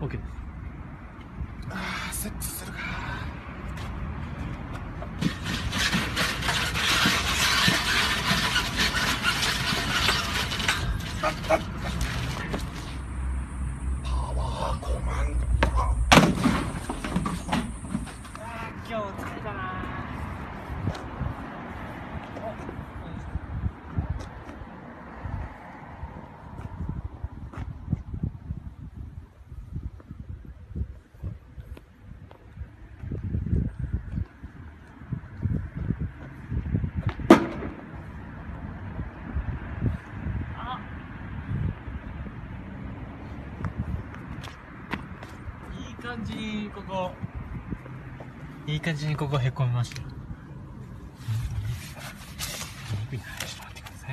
OK です。ああセットするか。パワーコマンド。今日疲れたな感じにここ。いい感じにここへこみました。よちょっと待ってくださ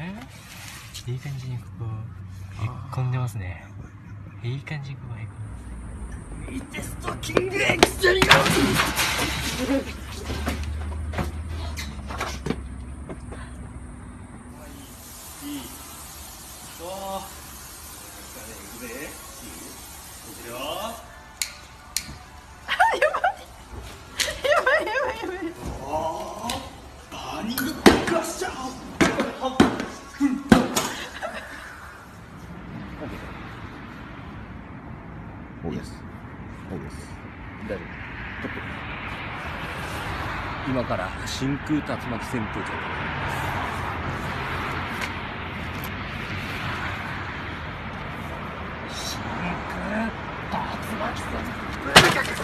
い。いい感じにここへっこんでますね。いい感じにここへこんでますイテストキングエクストリガい。くぜ。いくよグクラッシャーいいです。いいです。大丈夫。トップ。今から真空竜巻旋風と真空竜巻旋風